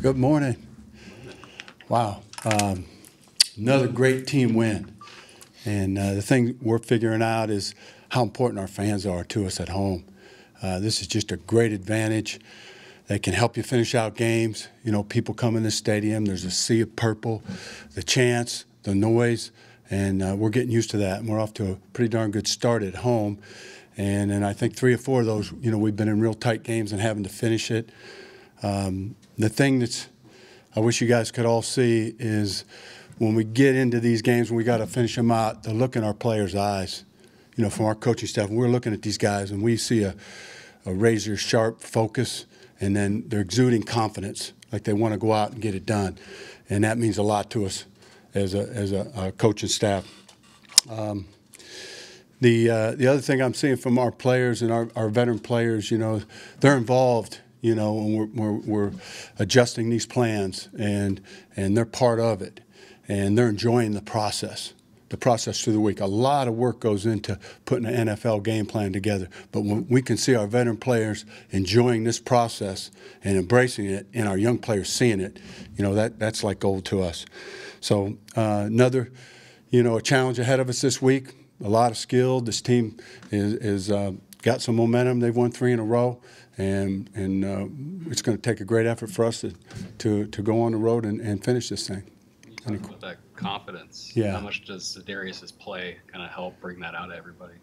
Good morning. Wow. Um, another great team win. And uh, the thing we're figuring out is how important our fans are to us at home. Uh, this is just a great advantage. They can help you finish out games. You know, people come in the stadium, there's a sea of purple, the chants, the noise, and uh, we're getting used to that. And we're off to a pretty darn good start at home. And, and I think three or four of those, you know, we've been in real tight games and having to finish it. Um, the thing that's I wish you guys could all see is when we get into these games when we got to finish them out, the look in our players' eyes, you know, from our coaching staff. We're looking at these guys and we see a, a razor sharp focus, and then they're exuding confidence, like they want to go out and get it done, and that means a lot to us as a as a, a coaching staff. Um, the uh, the other thing I'm seeing from our players and our, our veteran players, you know, they're involved you know, and we're, we're, we're, adjusting these plans, and and they're part of it, and they're enjoying the process, the process through the week. A lot of work goes into putting an NFL game plan together, but when we can see our veteran players enjoying this process and embracing it, and our young players seeing it, you know, that that's like gold to us. So uh, another, you know, a challenge ahead of us this week. A lot of skill. This team is, is uh, got some momentum. They've won three in a row and and uh, it's going to take a great effort for us to to, to go on the road and, and finish this thing. You about that confidence. Yeah. How much does Darius's play kind of help bring that out to everybody?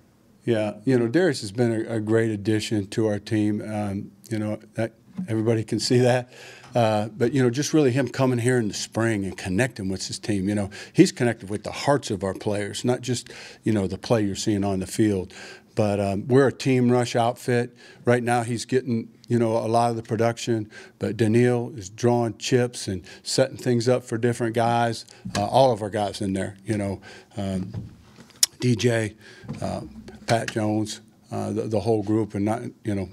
Yeah, you know, Darius has been a, a great addition to our team. Um, you know, that everybody can see that. Uh, but you know, just really him coming here in the spring and connecting with his team. You know, he's connected with the hearts of our players, not just you know the play you're seeing on the field. But um, we're a team rush outfit. Right now, he's getting you know a lot of the production. But Danielle is drawing chips and setting things up for different guys. Uh, all of our guys in there. You know, um, DJ, uh, Pat Jones, uh, the, the whole group, and not you know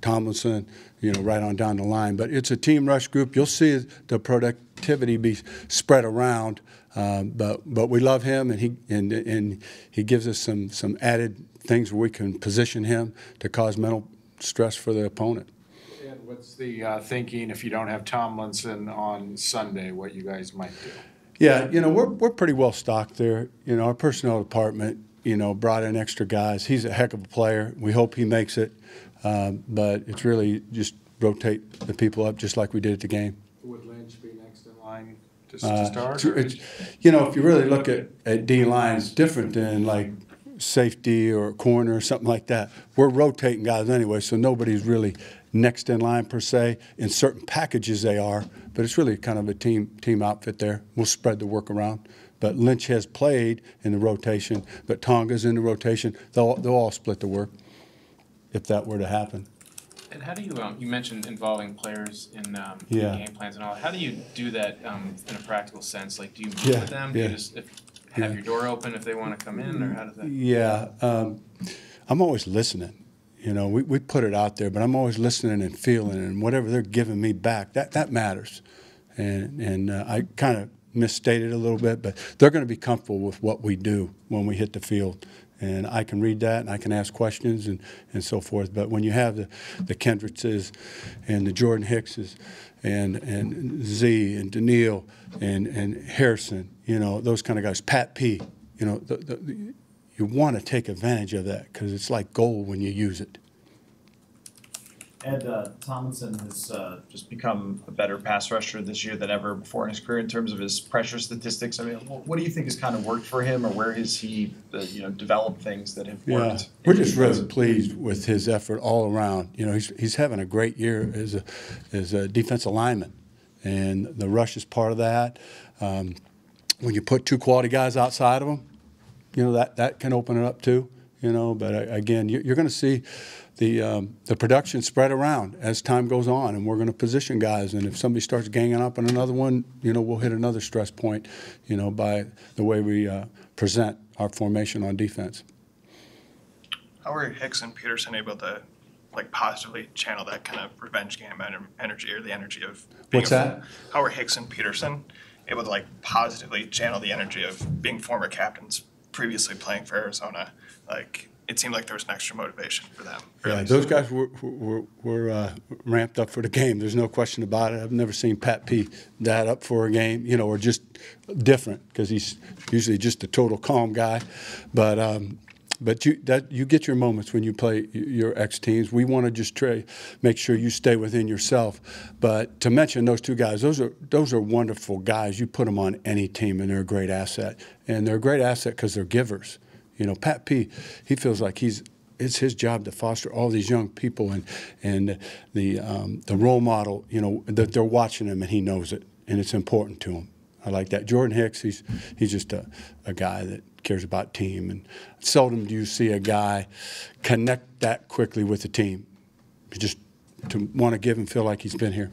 Tomlinson, you know, right on down the line. But it's a team rush group. You'll see the productivity be spread around. Um, but but we love him, and he and and he gives us some some added things where we can position him to cause mental stress for the opponent. And what's the uh, thinking if you don't have Tomlinson on Sunday, what you guys might do? Yeah, you know, we're, we're pretty well stocked there. You know, our personnel department, you know, brought in extra guys. He's a heck of a player. We hope he makes it. Um, but it's really just rotate the people up just like we did at the game. Would Lynch be next in line to, Uh, to start? you know, if you really look at, at D line, it's different than like safety or corner or something like that. We're rotating guys anyway, so nobody's really next in line per se. In certain packages, they are, but it's really kind of a team team outfit there. We'll spread the work around. But Lynch has played in the rotation, but Tonga's in the rotation. They'll they'll all split the work if that were to happen. And how do you, um, you mentioned involving players in, um, in Yeah. game plans and all, how do you do that, um, in a practical sense? Like, do you meet Yeah, with them? Do you just, if, have your door open if they wanna come in, or how does that? Yeah, um, I'm always listening. You know, we, we put it out there, but I'm always listening and feeling, and whatever they're giving me back, that, that matters. And, and uh, I kind of misstated a little bit, but they're going to be comfortable with what we do when we hit the field. And I can read that and I can ask questions and, and so forth. But when you have the, the Kendrickses and the Jordan Hickses and, and Z and Danielle and, and Harrison, you know, those kind of guys, Pat P, you know, the, the, you want to take advantage of that because it's like gold when you use it. Ed uh, Tomlinson has uh, just become a better pass rusher this year than ever before in his career in terms of his pressure statistics. I mean, what do you think has kind of worked for him, or where has he, uh, you know, developed things that have worked? Yeah, we're just really pleased with his effort all around. You know, he's, he's having a great year as a, as a defensive lineman, and the rush is part of that. Um, when you put two quality guys outside of him, you know that that can open it up too. You know, but uh, again, you- you're going to see the um, the production spread around as time goes on, and we're going to position guys. And if somebody starts ganging up on another one, you know, we'll hit another stress point. You know, by the way we uh, present our formation on defense. How are Hicks and Peterson able to like positively channel that kind of revenge game energy or the energy of being What's a, that? How are Hicks and Peterson able to like positively channel the energy of being former captains previously playing for Arizona, like it seemed like there was an extra motivation for them. Yeah, those guys were, were, were uh, ramped up for the game. There's no question about it. I've never seen Pat P that up for a game, you know, or just different because he's usually just a total calm guy. But um, but you that you get your moments when you play your ex teams. We want to just try make sure you stay within yourself. But to mention those two guys, those are those are wonderful guys. You put them on any team, and they're a great asset. And they're a great asset because they're givers. You know, Pat P. He feels like he's it's his job to foster all these young people and and the um, the role model. You know that they're watching him and he knows it, and it's important to him. I like that. Jordan Hicks, he's he's just a, a guy that cares about team, and seldom do you see a guy connect that quickly with the team. Just to want to give him feel like he's been here.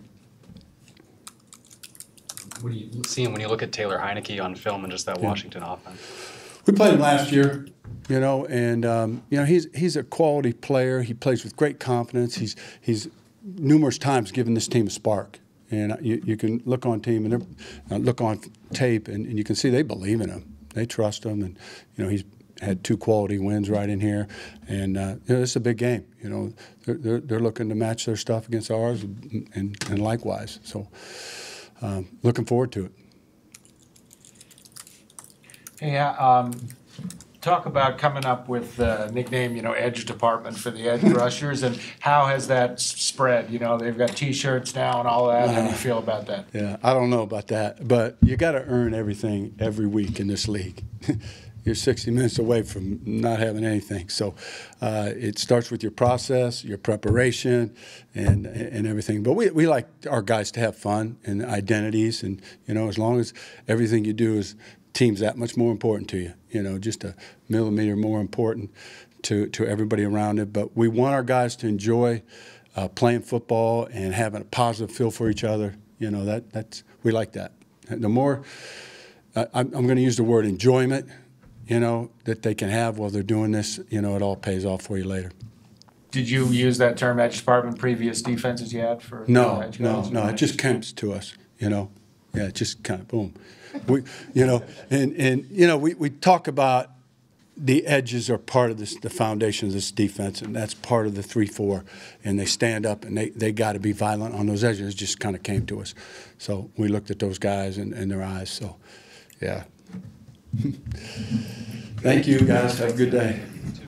What do you see him when you look at Taylor Heinicke on film and just that Washington offense? We played him last year, you know, and um, you know he's he's a quality player. He plays with great confidence. He's he's numerous times given this team a spark, and you, you can look on team and uh, look on tape, and, and you can see they believe in him. They trust him, and you know he's had two quality wins right in here, and uh, you know, it's a big game. You know, they're, they're, they're looking to match their stuff against ours, and, and, likewise. So, um, looking forward to it. Uh, um, talk about coming up with the nickname, you know, Edge Department for the edge rushers, and how has that spread? You know, they've got T-shirts now and all that. How do you feel about that? Yeah, I don't know about that, but you got to earn everything every week in this league. You're 60 minutes away from not having anything. So uh, it starts with your process, your preparation, and and everything. But we, we like our guys to have fun and identities, and you know, as long as everything you do is team's that much more important to you. You know, just a millimeter more important to to everybody around it. But we want our guys to enjoy uh, playing football and having a positive feel for each other. You know that that's we like that. The more I- I'm, I'm going to use the word enjoyment, you know, that they can have while they're doing this. You know, it all pays off for you later. Did you use that term Edge Department previous defenses you had for? No, no, no. It just comes to us. You know, yeah, just kind of boom. We, you know, and and you know, we, we talk about the edges are part of this, the foundation of this defense, and that's part of the three four. And they stand up, and they, they got to be violent on those edges. It just kind of came to us, so we looked at those guys and, and their eyes. So, yeah. Thank you, guys. Have a good day.